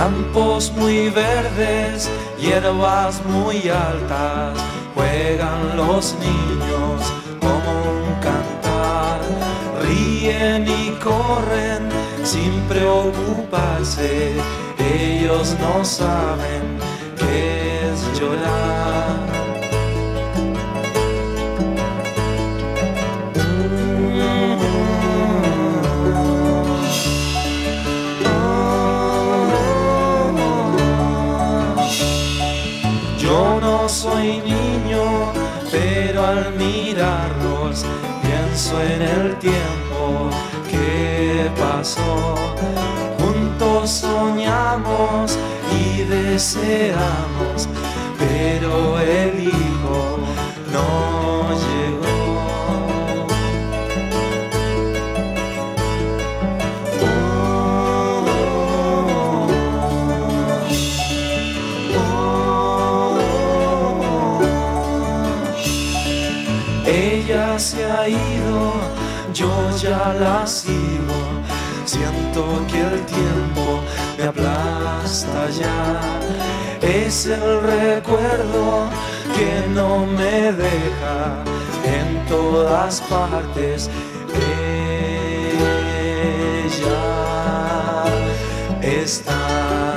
Campos muy verdes, hierbas muy altas, juegan los niños como un cantar, ríen y corren sin preocuparse, ellos no saben soy niño, pero al mirarlos pienso en el tiempo que pasó. Juntos soñamos y deseamos, Ella se ha ido, yo ya la sigo. Siento que el tiempo me aplasta ya. Es el recuerdo que no me deja en todas partes. Ella está